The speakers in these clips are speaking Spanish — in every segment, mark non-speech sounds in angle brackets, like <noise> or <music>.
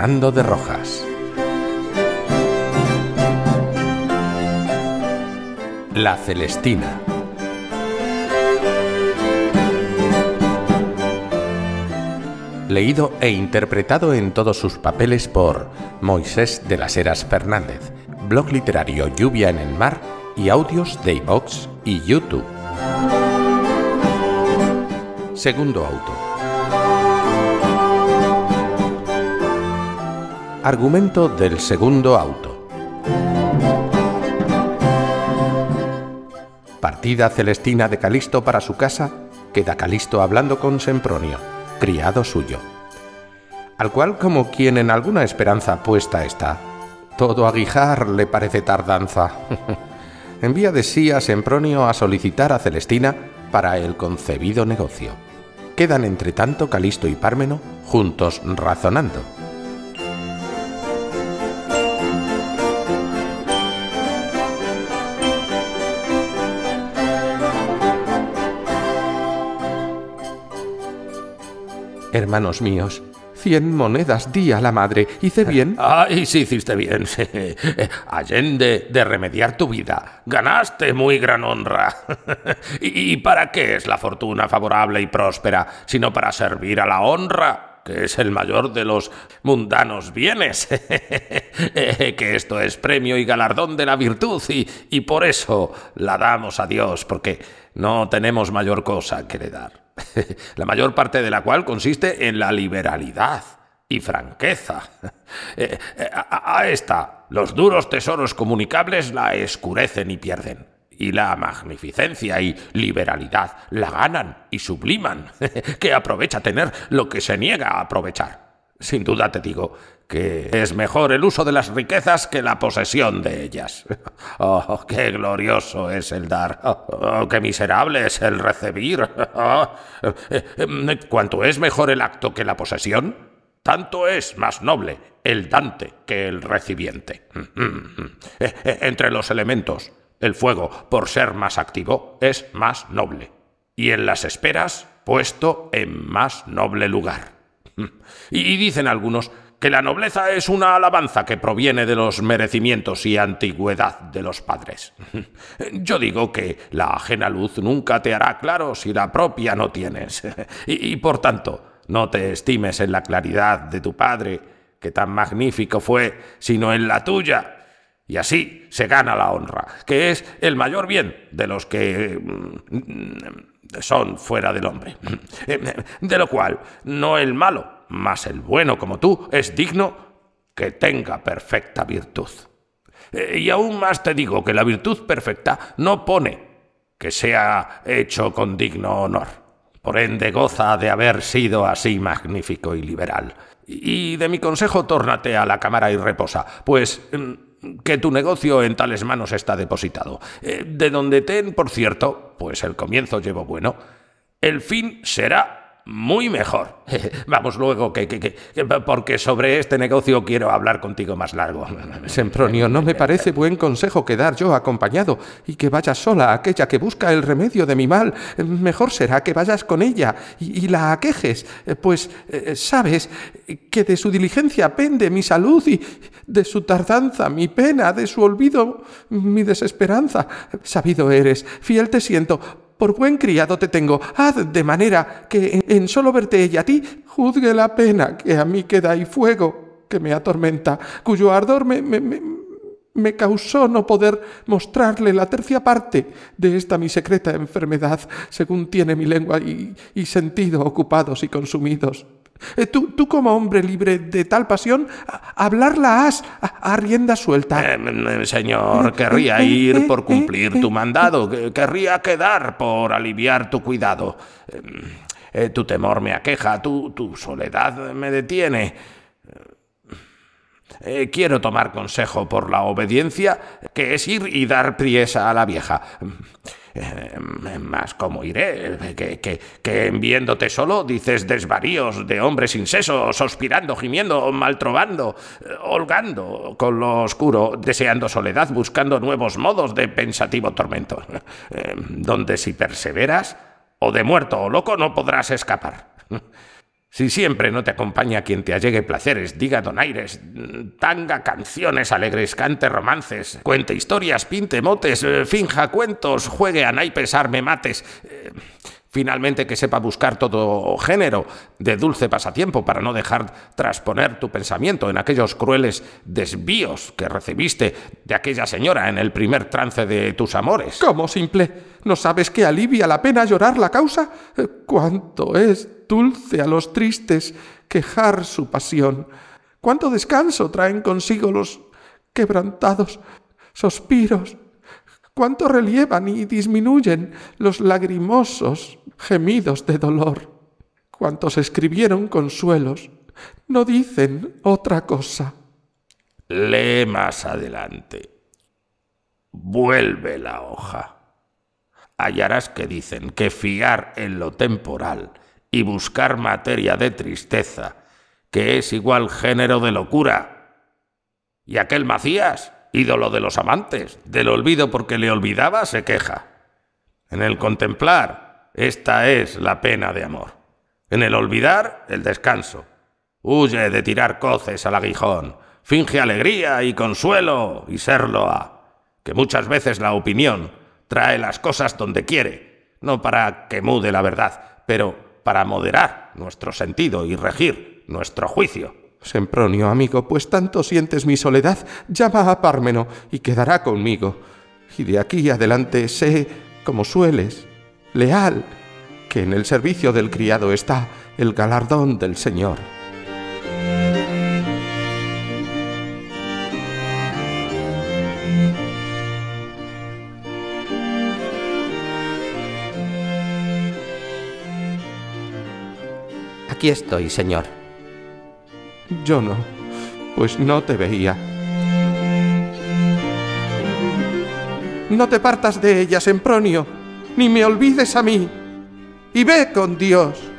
Fernando de Rojas. La Celestina. Leído e interpretado en todos sus papeles por Moisés de las Heras Fernández, blog literario Lluvia en el Mar y audios de iVox y YouTube. Segundo auto. Argumento del segundo auto. Partida Celestina de Calisto para su casa, queda Calisto hablando con Sempronio, criado suyo, al cual como quien en alguna esperanza puesta está, todo aguijar le parece tardanza. <laughs> Envía de sí a Sempronio a solicitar a Celestina para el concebido negocio. Quedan entre tanto Calisto y Pármeno juntos razonando. Hermanos míos, cien monedas di a la madre. ¿Hice bien? <laughs> Ay, sí hiciste bien. <laughs> Allende de remediar tu vida. Ganaste muy gran honra. <laughs> ¿Y para qué es la fortuna favorable y próspera, sino para servir a la honra? que es el mayor de los mundanos bienes, que esto es premio y galardón de la virtud y, y por eso la damos a Dios, porque no tenemos mayor cosa que le dar. <laughs> la mayor parte de la cual consiste en la liberalidad y franqueza. <laughs> Eh, eh, a esta, los duros tesoros comunicables la escurecen y pierden. Y la magnificencia y liberalidad la ganan y subliman, <laughs> que aprovecha tener lo que se niega a aprovechar. Sin duda te digo que es mejor el uso de las riquezas que la posesión de ellas. <laughs> Oh, qué glorioso es el dar. Oh, qué miserable es el recibir. <laughs> Cuanto es mejor el acto que la posesión, tanto es más noble el dante que el recipiente. Eh, <laughs> entre los elementos, el fuego, por ser más activo, es más noble. Y en las esperas, puesto en más noble lugar. Y dicen algunos que la nobleza es una alabanza que proviene de los merecimientos y antigüedad de los padres. <laughs> Yo digo que la ajena luz nunca te hará claro si la propia no tienes. <laughs> Y, por tanto, no te estimes en la claridad de tu padre, que tan magnífico fue, sino en la tuya. Y así se gana la honra, que es el mayor bien de los que mm, son fuera del hombre. <laughs> De lo cual, no el malo, mas el bueno como tú es digno que tenga perfecta virtud. Eh, y aún más te digo que la virtud perfecta no pone que sea hecho con digno honor. Por ende goza de haber sido así magnífico y liberal. Y de mi consejo tórnate a la cámara y reposa, pues mm, que tu negocio en tales manos está depositado. Eh, de donde ten, por cierto, pues el comienzo llevo bueno, el fin será muy mejor. <laughs> Vamos luego, que, que, porque sobre este negocio quiero hablar contigo más largo. <laughs> Sempronio, no me parece buen consejo quedar yo acompañado y que vayas sola, aquella que busca el remedio de mi mal. Mejor será que vayas con ella y, la aquejes, pues eh, sabes que de su diligencia pende mi salud y de su tardanza mi pena, de su olvido mi desesperanza. Sabido eres, fiel te siento, por buen criado te tengo, haz de manera que en solo verte ella a ti, juzgue la pena que a mí queda y fuego que me atormenta, cuyo ardor me, me, me, causó no poder mostrarle la tercia parte de esta mi secreta enfermedad, según tiene mi lengua y, y sentido ocupados y consumidos. Eh, tú, tú, como hombre libre de tal pasión, hablarla has a, rienda suelta. Eh, señor, eh, querría ir por cumplir tu mandado, querría quedar por aliviar tu cuidado. tu temor me aqueja, tu, tu soledad me detiene. quiero tomar consejo por la obediencia, que es ir y dar priesa a la vieja. Eh, más cómo iré, que, que, viéndote solo dices desvaríos de hombres sin seso, suspirando, gimiendo, maltrobando, eh, holgando con lo oscuro, deseando soledad, buscando nuevos modos de pensativo tormento, <laughs> eh, donde si perseveras, o de muerto o loco no podrás escapar. <laughs> Si siempre no te acompaña quien te allegue placeres, diga donaires, tanga canciones alegres, cante romances, cuente historias, pinte motes, eh, finja cuentos, juegue a naipes, arme mates. Eh, finalmente que sepa buscar todo género de dulce pasatiempo para no dejar trasponer tu pensamiento en aquellos crueles desvíos que recibiste de aquella señora en el primer trance de tus amores. ¿Cómo simple? ¿No sabes que alivia la pena llorar la causa? Eh, ¿Cuánto es dulce a los tristes quejar su pasión. Cuánto descanso traen consigo los quebrantados suspiros. Cuánto relievan y disminuyen los lagrimosos gemidos de dolor. Cuántos escribieron consuelos, no dicen otra cosa. Lee más adelante. Vuelve la hoja. Hallarás que dicen que fiar en lo temporal y buscar materia de tristeza, que es igual género de locura. Y aquel Macías, ídolo de los amantes, del olvido porque le olvidaba, se queja. En el contemplar, esta es la pena de amor. En el olvidar, el descanso. Huye de tirar coces al aguijón, finge alegría y consuelo y serlo a, que muchas veces la opinión trae las cosas donde quiere, no para que mude la verdad, pero para moderar nuestro sentido y regir nuestro juicio. Sempronio, amigo, pues tanto sientes mi soledad, llama a Pármeno y quedará conmigo. Y de aquí adelante sé, como sueles, leal, que en el servicio del criado está el galardón del Señor. Aquí estoy, señor. Yo no, pues no te veía. No te partas de ella, Sempronio, ni me olvides a mí. Y ve con Dios.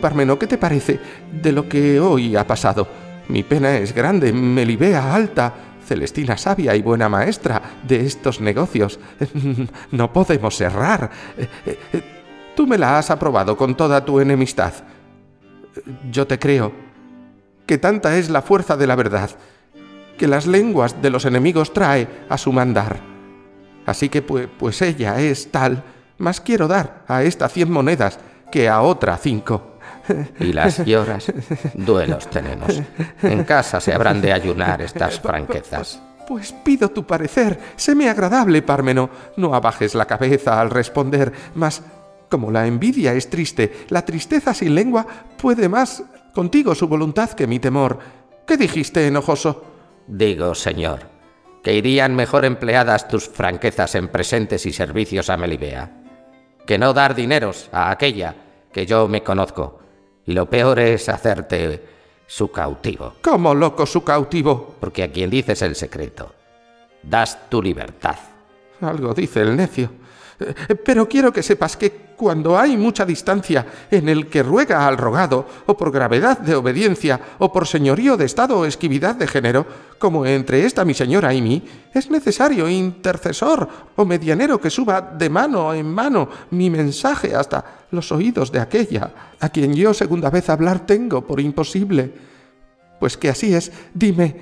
Tú, Parmeno, ¿qué te parece de lo que hoy ha pasado? Mi pena es grande, Melibea alta, Celestina sabia y buena maestra de estos negocios. <laughs> No podemos errar. Tú me la has aprobado con toda tu enemistad. Yo te creo que tanta es la fuerza de la verdad que las lenguas de los enemigos trae a su mandar. Así que pues, pues ella es tal, más quiero dar a esta cien monedas que a otra cinco. Y las lloras, duelos tenemos. En casa se habrán de ayunar estas franquezas. Pues pido tu parecer. Séme agradable, Pármeno. No abajes la cabeza al responder, mas como la envidia es triste, la tristeza sin lengua puede más contigo su voluntad que mi temor. ¿Qué dijiste, enojoso? Digo, señor, que irían mejor empleadas tus franquezas en presentes y servicios a Melibea, que no dar dineros a aquella que yo me conozco y lo peor es hacerte su cautivo. ¿Cómo loco su cautivo? Porque a quien dices el secreto, das tu libertad. Algo dice el necio. Eh, pero quiero que sepas que cuando hay mucha distancia en el que ruega al rogado, o por gravedad de obediencia, o por señorío de estado o esquividad de género, como entre esta mi señora y mí, es necesario intercesor o medianero que suba de mano en mano mi mensaje hasta los oídos de aquella, a quien yo segunda vez hablar tengo por imposible. Pues que así es, dime,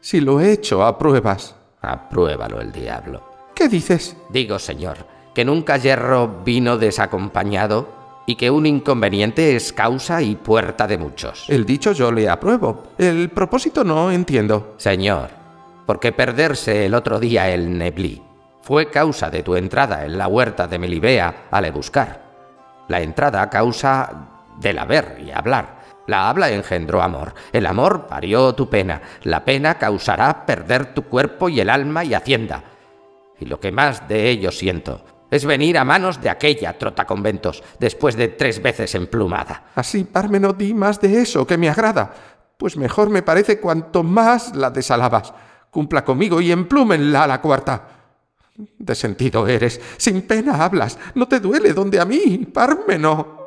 si lo he hecho a pruebas. Apruébalo el diablo. ¿Qué dices? Digo, señor, que nunca yerro vino desacompañado y que un inconveniente es causa y puerta de muchos. El dicho yo le apruebo. El propósito no entiendo. Señor, porque perderse el otro día el Neblí fue causa de tu entrada en la huerta de Melibea al buscar. La entrada causa del haber y hablar. La habla engendró amor. El amor parió tu pena. La pena causará perder tu cuerpo y el alma y hacienda. Y lo que más de ello siento es venir a manos de aquella trota conventos, después de tres veces emplumada. Así, Pármeno, di más de eso, que me agrada, pues mejor me parece cuanto más la desalabas. Cumpla conmigo y emplúmenla a la cuarta. De sentido eres, sin pena hablas, no te duele donde a mí, Pármeno.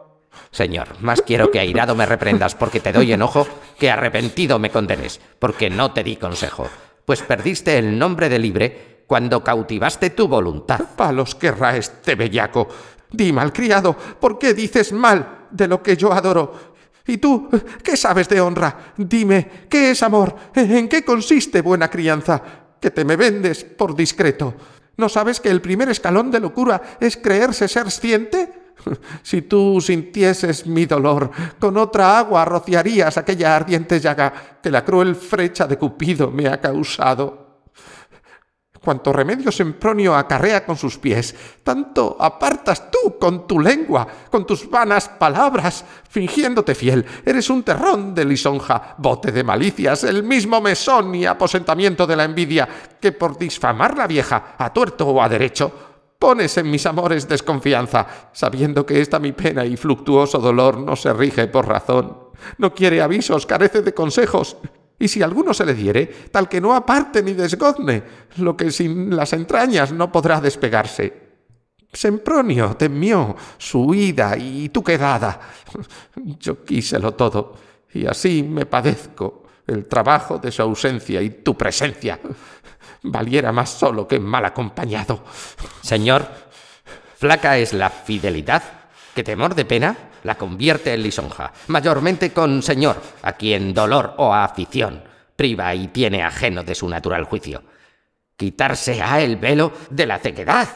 Señor, más quiero que airado me reprendas porque te doy enojo que arrepentido me condenes, porque no te di consejo, pues perdiste el nombre de libre cuando cautivaste tu voluntad. Palos querrá este bellaco. Di, malcriado, ¿por qué dices mal de lo que yo adoro? ¿Y tú qué sabes de honra? Dime, ¿qué es amor? ¿En qué consiste buena crianza? Que te me vendes por discreto. ¿No sabes que el primer escalón de locura es creerse ser ciente? <laughs> Si tú sintieses mi dolor, con otra agua rociarías aquella ardiente llaga que la cruel frecha de Cupido me ha causado. Cuanto remedio Sempronio acarrea con sus pies, tanto apartas tú con tu lengua, con tus vanas palabras, fingiéndote fiel. Eres un terrón de lisonja, bote de malicias, el mismo mesón y aposentamiento de la envidia, que por difamar la vieja, a tuerto o a derecho, pones en mis amores desconfianza, sabiendo que esta mi pena y fluctuoso dolor no se rige por razón. No quiere avisos, carece de consejos, y si alguno se le diere, tal que no aparte ni desgozne, lo que sin las entrañas no podrá despegarse. Sempronio temió su huida y tu quedada. Yo quíselo todo, y así me padezco el trabajo de su ausencia y tu presencia. Valiera más solo que mal acompañado. Señor, flaca es la fidelidad que temor de pena la convierte en lisonja, mayormente con señor, a quien dolor o afición priva y tiene ajeno de su natural juicio. Quitarse ha el velo de la ceguedad.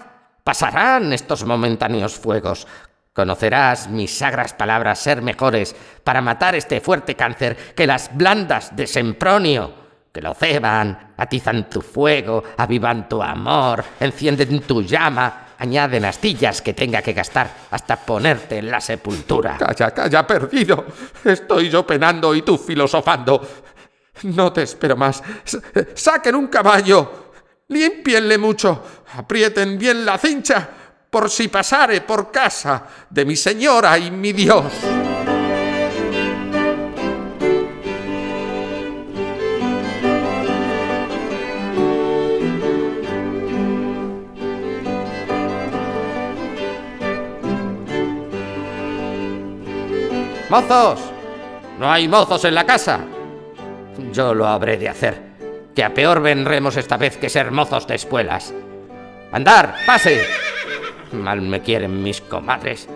Pasarán estos momentáneos fuegos. Conocerás mis sagras palabras ser mejores para matar este fuerte cáncer que las blandas de Sempronio, que lo ceban, atizan tu fuego, avivan tu amor, encienden tu llama, añaden astillas que tenga que gastar hasta ponerte en la sepultura. Calla, calla, perdido. Estoy yo penando y tú filosofando. No te espero más. Saquen un caballo. Límpienle mucho. Aprieten bien la cincha por si pasare por casa de mi señora y mi Dios. ¡Mozos! ¿No hay mozos en la casa? Yo lo habré de hacer, que a peor vendremos esta vez que ser mozos de espuelas. ¡Andar! ¡Pase! Mal me quieren mis comadres.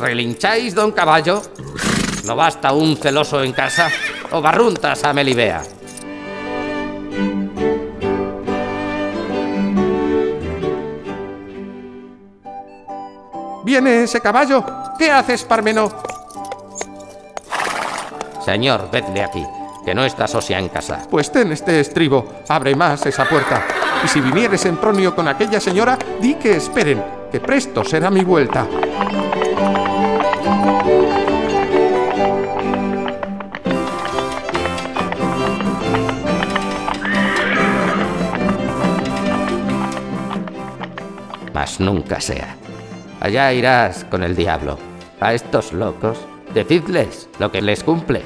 ¿Relincháis, don caballo? ¿No basta un celoso en casa? ¿O barruntas a Melibea? ¿Viene ese caballo? ¿Qué haces, Parmeno? Señor, vedle aquí, que no está Sosia en casa. Pues ten este estribo, abre más esa puerta. Y si vinieres en pronio con aquella señora, di que esperen, que presto será mi vuelta. Mas nunca sea. Allá irás con el diablo. A estos locos, decidles lo que les cumple.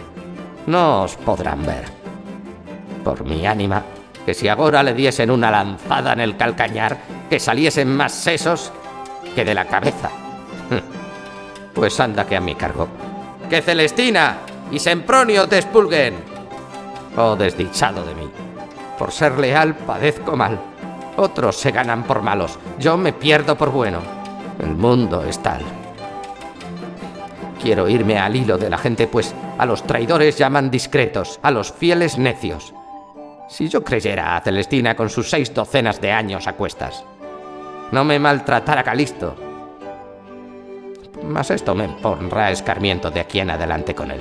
No os podrán ver. Por mi ánima, que si ahora le diesen una lanzada en el calcañar, que saliesen más sesos que de la cabeza. <laughs> Pues anda que a mi cargo. ¡Que Celestina y Sempronio te expulguen! Oh, desdichado de mí. Por ser leal padezco mal. Otros se ganan por malos. Yo me pierdo por bueno. El mundo es tal. Quiero irme al hilo de la gente, pues a los traidores llaman discretos, a los fieles necios. Si yo creyera a Celestina con sus seis docenas de años a cuestas, no me maltratara Calisto. Mas esto me pondrá escarmiento de aquí en adelante con él.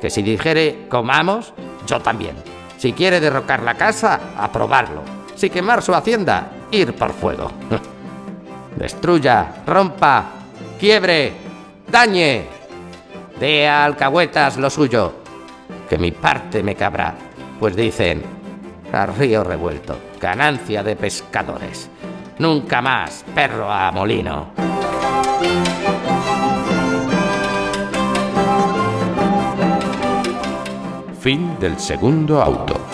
Que si dijere comamos, yo también. Si quiere derrocar la casa, aprobarlo. Si quemar su hacienda, ir por fuego. <laughs> Destruya, rompa, quiebre, dañe. Dé a alcahuetas lo suyo, que mi parte me cabrá, pues dicen, a río revuelto, ganancia de pescadores. Nunca más, perro a molino. Fin del segundo auto.